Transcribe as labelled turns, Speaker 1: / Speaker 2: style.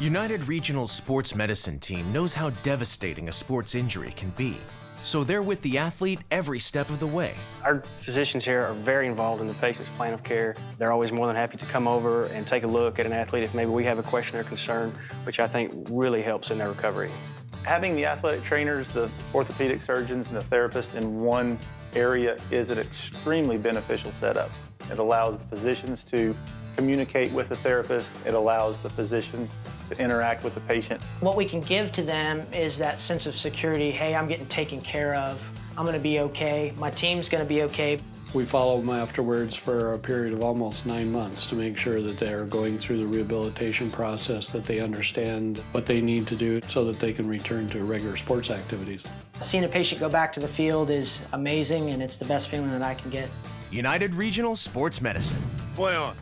Speaker 1: United Regional's sports medicine team knows how devastating a sports injury can be. So they're with the athlete every step of the way.
Speaker 2: Our physicians here are very involved in the patient's plan of care. They're always more than happy to come over and take a look at an athlete if maybe we have a question or concern, which I think really helps in their recovery.
Speaker 3: Having the athletic trainers, the orthopedic surgeons, and the therapists in one area is an extremely beneficial setup. It allows the physicians to communicate with the therapist. It allows the physician to interact with the patient.
Speaker 4: What we can give to them is that sense of security. Hey, I'm getting taken care of. I'm going to be okay. My team's going to be okay.
Speaker 5: We follow them afterwards for a period of almost nine months to make sure that they're going through the rehabilitation process, that they understand what they need to do so that they can return to regular sports activities.
Speaker 4: Seeing a patient go back to the field is amazing, and it's the best feeling that I can get.
Speaker 1: United Regional Sports Medicine.
Speaker 6: Play on.